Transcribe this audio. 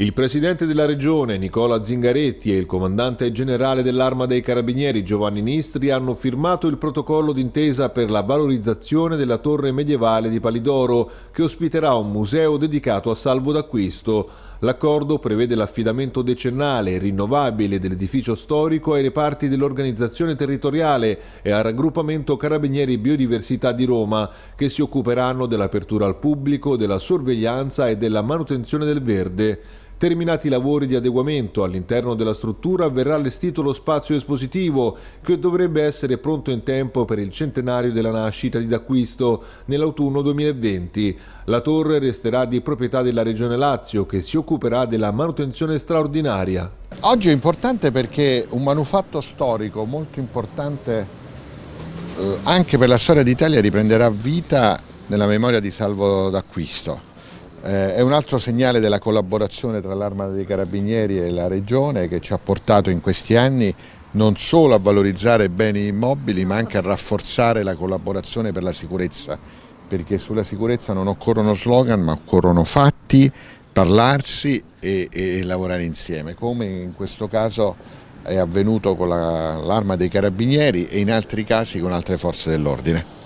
Il presidente della regione Nicola Zingaretti e il comandante generale dell'Arma dei Carabinieri Giovanni Nistri hanno firmato il protocollo d'intesa per la valorizzazione della torre medievale di Palidoro che ospiterà un museo dedicato a salvo d'acquisto. L'accordo prevede l'affidamento decennale e rinnovabile dell'edificio storico ai reparti dell'organizzazione territoriale e al raggruppamento Carabinieri Biodiversità di Roma che si occuperanno dell'apertura al pubblico, della sorveglianza e della manutenzione del verde. Terminati i lavori di adeguamento all'interno della struttura verrà allestito lo spazio espositivo che dovrebbe essere pronto in tempo per il centenario della nascita di D'Acquisto nell'autunno 2020. La torre resterà di proprietà della Regione Lazio che si occuperà della manutenzione straordinaria. Oggi è importante perché un manufatto storico molto importante eh, anche per la storia d'Italia riprenderà vita nella memoria di Salvo d'Acquisto eh, è un altro segnale della collaborazione tra l'Arma dei Carabinieri e la Regione che ci ha portato in questi anni non solo a valorizzare beni immobili ma anche a rafforzare la collaborazione per la sicurezza perché sulla sicurezza non occorrono slogan ma occorrono fatti, parlarsi e, e lavorare insieme come in questo caso è avvenuto con l'Arma dei Carabinieri e in altri casi con altre forze dell'ordine.